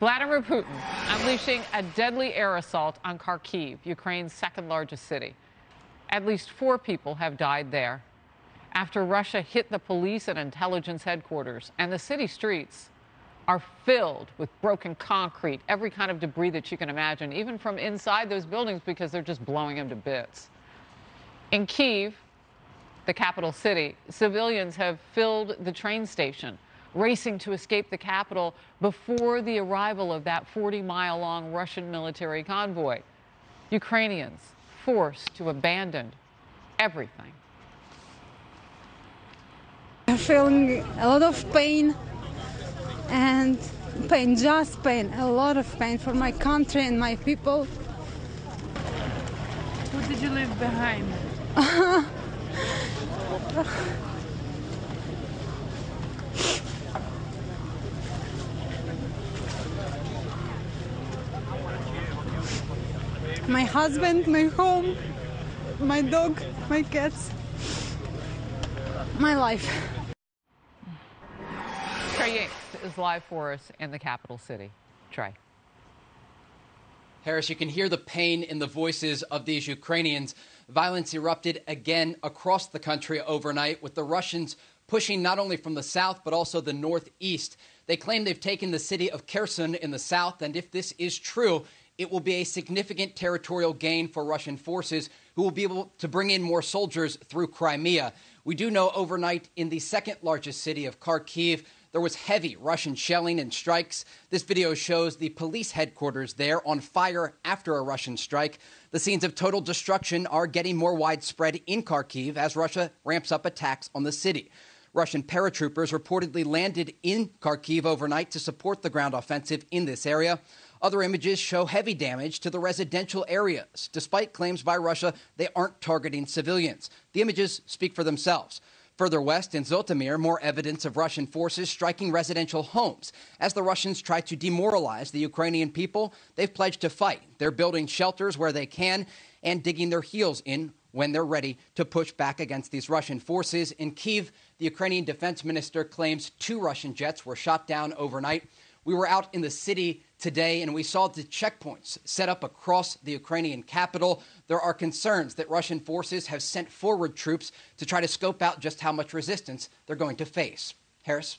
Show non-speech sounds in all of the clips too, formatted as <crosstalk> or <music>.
Vladimir Putin unleashing a deadly air assault on Kharkiv, Ukraine's second largest city. At least four people have died there after Russia hit the police and intelligence headquarters, and the city streets are filled with broken concrete, every kind of debris that you can imagine, even from inside those buildings because they're just blowing them to bits. In Kiev, the capital city, civilians have filled the train station, racing to escape the capital before the arrival of that 40 mile long Russian military convoy. Ukrainians forced to abandon everything. I'm feeling a lot of pain and pain, just pain, a lot of pain for my country and my people. What did you leave behind? <laughs> my husband, my home, my dog, my cats, my life. Trey Yingst is live for us in the capital city. Trey. Harris, you can hear the pain in the voices of these Ukrainians. Violence erupted again across the country overnight, with the Russians pushing not only from the south but also the northeast. They claim they've taken the city of Kherson in the south, and if this is true, it will be a significant territorial gain for Russian forces who will be able to bring in more soldiers through Crimea. We do know overnight in the second largest city of Kharkiv, there was heavy Russian shelling and strikes. This video shows the police headquarters there on fire after a Russian strike. The scenes of total destruction are getting more widespread in Kharkiv as Russia ramps up attacks on the city. Russian paratroopers reportedly landed in Kharkiv overnight to support the ground offensive in this area. Other images show heavy damage to the residential areas, despite claims by Russia they aren't targeting civilians. The images speak for themselves. Further west in Zhytomyr, more evidence of Russian forces striking residential homes. As the Russians try to demoralize the Ukrainian people, they've pledged to fight. They're building shelters where they can and digging their heels in when they're ready to push back against these Russian forces. In Kiev, the Ukrainian defense minister claims two Russian jets were shot down overnight. We were out in the city today and we saw the checkpoints set up across the Ukrainian capital. There are concerns that Russian forces have sent forward troops to try to scope out just how much resistance they're going to face. Harris?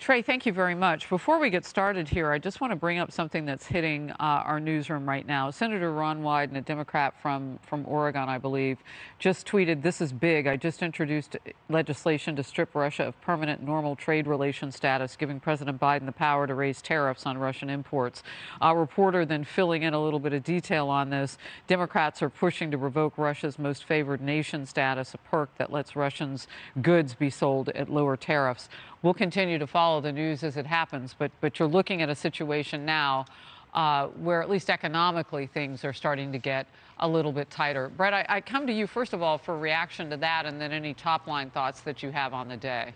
Trey, thank you very much. Before we get started here, I just want to bring up something that's hitting uh, our newsroom right now. Senator Ron Wyden, a Democrat from, from Oregon, I believe, just tweeted, This is big. I just introduced legislation to strip Russia of permanent normal trade relation status, giving President Biden the power to raise tariffs on Russian imports. A reporter then filling in a little bit of detail on this. Democrats are pushing to revoke Russia's most favored nation status, a perk that lets Russians' goods be sold at lower tariffs we'll continue to follow the news as it happens, but, but you're looking at a situation now uh, where at least economically things are starting to get a little bit tighter. Brett, I, I come to you first of all for reaction to that and then any top line thoughts that you have on the day.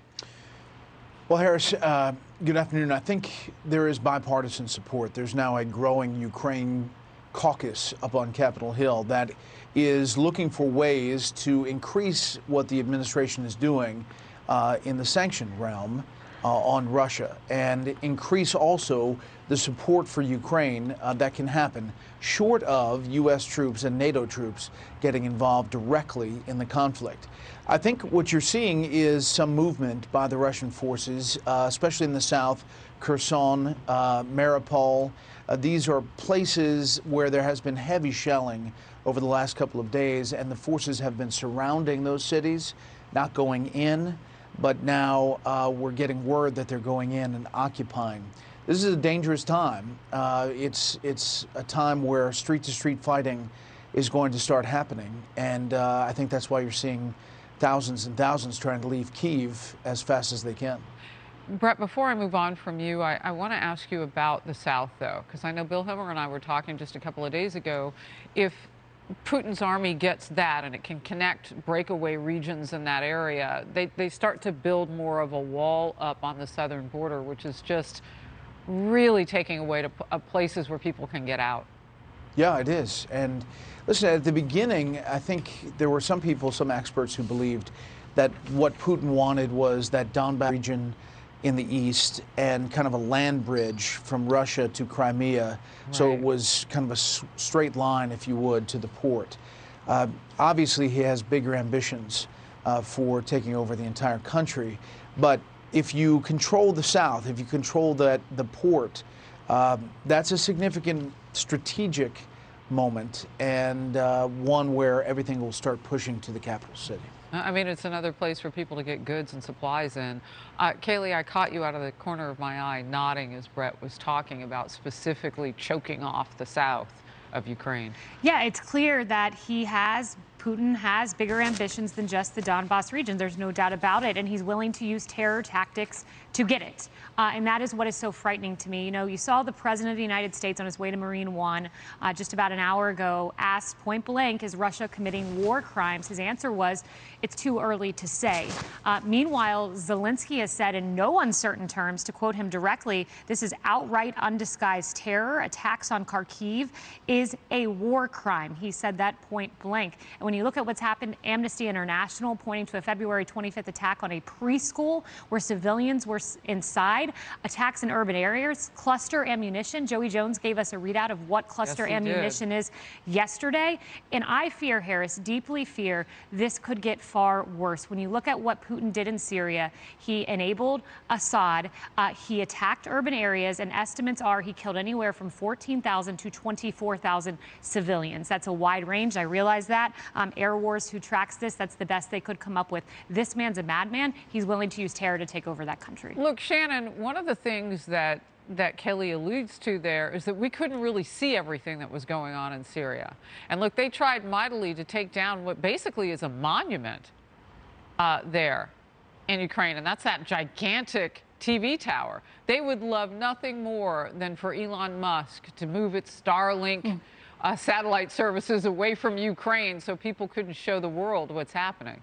Well, Harris, uh, good afternoon. I think there is bipartisan support. There's now a growing Ukraine caucus up on Capitol Hill that is looking for ways to increase what the administration is doing uh, in the sanction realm on Russia and increase also the support for Ukraine uh, that can happen short of U.S. troops and NATO troops getting involved directly in the conflict. I think what you're seeing is some movement by the Russian forces, uh, especially in the south, Kherson, uh, Mariupol. Uh, these are places where there has been heavy shelling over the last couple of days, and the forces have been surrounding those cities, not going in but now uh, we're getting word that they're going in and occupying. This is a dangerous time. Uh, it's, it's a time where street to street fighting is going to start happening. And uh, I think that's why you're seeing thousands and thousands trying to leave Kiev as fast as they can. Brett, before I move on from you, I, I want to ask you about the South, though, because I know Bill Hemmer and I were talking just a couple of days ago. If Putin's army gets that and it can connect breakaway regions in that area, they, they start to build more of a wall up on the southern border, which is just really taking away to uh, places where people can get out. Yeah, it is. And listen, at the beginning, I think there were some people, some experts who believed that what Putin wanted was that Donbass region in the east and kind of a land bridge from Russia to Crimea. So it was kind of a s- straight line, if you would, to the port. Uh, obviously, he has bigger ambitions uh, for taking over the entire country. But if you control the South, if you control that the port, um, that's a significant strategic moment and uh, one where everything will start pushing to the capital city. I mean, it's another place for people to get goods and supplies in. Uh, Kayleigh, I caught you out of the corner of my eye nodding as Brett was talking about specifically choking off the south of Ukraine. Yeah, it's clear that he has, Putin has bigger ambitions than just the Donbass region. There's no doubt about it. And he's willing to use terror tactics to get it. Uh, and that is what is so frightening to me. You know, you saw the President of the United States on his way to Marine One uh, just about an hour ago asked point blank, is Russia committing war crimes? His answer was, it's too early to say. Uh, meanwhile, Zelensky has said in no uncertain terms, to quote him directly, this is outright undisguised terror. Attacks on Kharkiv is a war crime. He said that point blank. When you look at what's happened, Amnesty International pointing to a February 25th attack on a preschool where civilians were inside, attacks in urban areas, cluster ammunition. Joey Jones gave us a readout of what cluster did. ammunition is yesterday. And I fear, Harris, deeply fear this could get far worse. When you look at what Putin did in Syria, he enabled Assad, uh, he attacked urban areas, and estimates are he killed anywhere from 14,000 to 24,000 civilians. That's a wide range. I realize that. Um, Airwars, who tracks this, that's the best they could come up with. This man's a madman. He's willing to use terror to take over that country. Look, Shannon, one of the things that that Kelly alludes to there is that we couldn't really see everything that was going on in Syria. And look, they tried mightily to take down what basically is a monument uh, there in Ukraine, and that's that gigantic TV tower. They would love nothing more than for Elon Musk to move its Starlink uh, satellite services away from Ukraine so people couldn't show the world what's happening.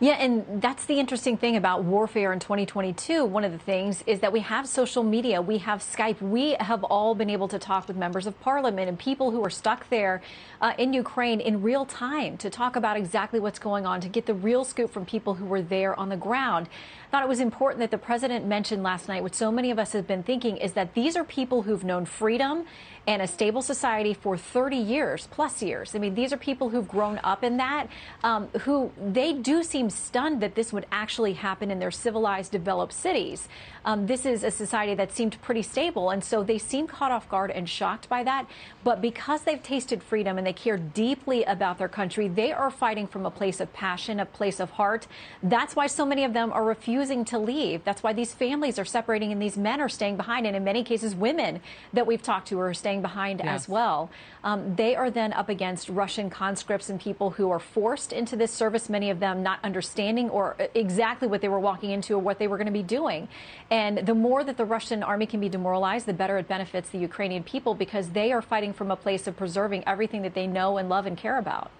Yeah, and that's the interesting thing about warfare in 2022. One of the things is that we have social media, we have Skype, we have all been able to talk with members of parliament and people who are stuck there uh, in Ukraine in real time to talk about exactly what's going on, to get the real scoop from people who were there on the ground. I thought it was important that the president mentioned last night, what so many of us have been thinking, is that these are people who've known freedom and a stable society for 30 years plus years. I mean, these are people who've grown up in that, um, who they do seem stunned that this would actually happen in their civilized, developed cities. Um, this is a society that seemed pretty stable, and so they seem caught off guard and shocked by that. But because they've tasted freedom and they care deeply about their country, they are fighting from a place of passion, a place of heart. That's why so many of them are refusing to leave. That's why these families are separating and these men are staying behind, and in many cases, women that we've talked to are staying behind Yes. as well. Um, they are then up against Russian conscripts and people who are forced into this service, many of them not understanding or uh, exactly what they were walking into or what they were going to be doing. And the more that the Russian army can be demoralized, the better it benefits the Ukrainian people because they are fighting from a place of preserving everything that they know and love and care about.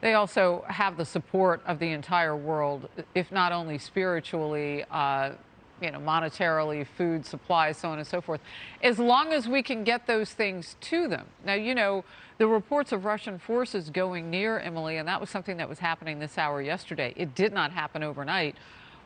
They also have the support of the entire world, if not only spiritually, uh, you know, monetarily, food, supplies, so on and so forth, as long as we can get those things to them. Now, you know, the reports of Russian forces going near Emily, and that was something that was happening this hour yesterday. It did not happen overnight.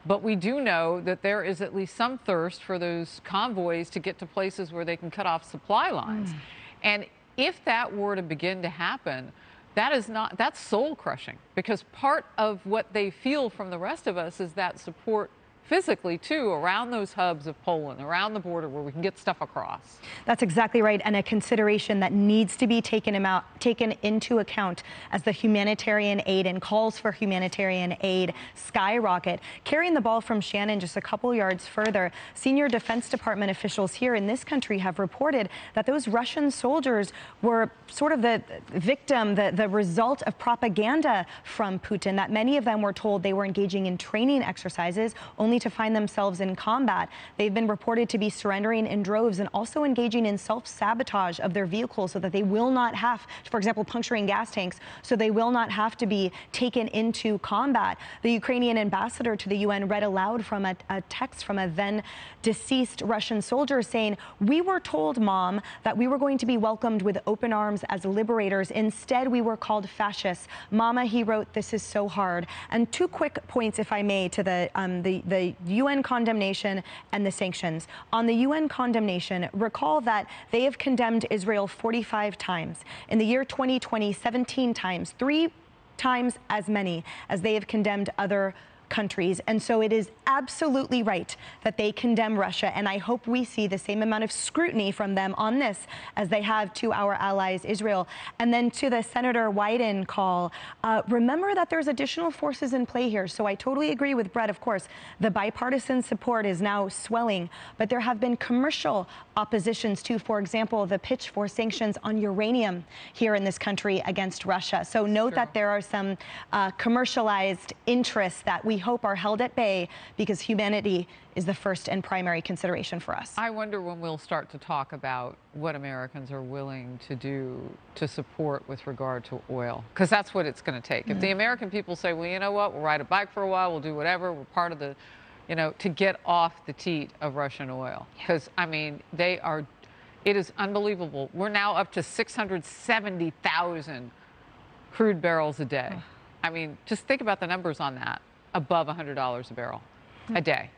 But we do know that there is at least some thirst for those convoys to get to places where they can cut off supply lines. Hmm. And if that were to begin to happen, that is not that's soul crushing because part of what they feel from the rest of us is that support physically too around those hubs of Poland, around the border where we can get stuff across. That's exactly right, and a consideration that needs to be taken, taken into account as the humanitarian aid and calls for humanitarian aid skyrocket. Carrying the ball from Shannon just a couple yards further, senior Defense Department officials here in this country have reported that those Russian soldiers were sort of the victim, the, the result of propaganda from Putin, that many of them were told they were engaging in training exercises only to find themselves in combat. They've been reported to be surrendering in droves and also engaging in self sabotage of their vehicles so that they will not have, for example, puncturing gas tanks, so they will not have to be taken into combat. The Ukrainian ambassador to the UN read aloud from a, a text from a then deceased Russian soldier saying, We were told, Mom, that we were going to be welcomed with open arms as liberators. Instead, we were called fascists. Mama, he wrote, This is so hard. And two quick points, if I may, to the, um, the, the UN condemnation and the sanctions. On the UN condemnation, recall that they have condemned Israel 45 times. In the year 2020, 17 times, three times as many as they have condemned other countries. And so it is absolutely right that they condemn Russia. And I hope we see the same amount of scrutiny from them on this as they have to our allies, Israel. And then to the Senator Wyden call, uh, remember that there's additional forces in play here. So I totally agree with Brett. Of course, the bipartisan support is now swelling, but there have been commercial oppositions to, for example, the pitch for sanctions on uranium here in this country against Russia. So note that there are some uh, commercialized interests that we hope are held at bay because humanity is the first and primary consideration for us. I wonder when we'll start to talk about what Americans are willing to do to support with regard to oil, because that's what it's going to take. Mm. If the American people say, well, you know what, we'll ride a bike for a while, we'll do whatever, we're part of the, you know, to get off the teat of Russian oil. Because, yeah. I mean, they are, it is unbelievable. We're now up to 670,000 crude barrels a day. I mean, just think about the numbers on that above $100 a barrel a hmm. day.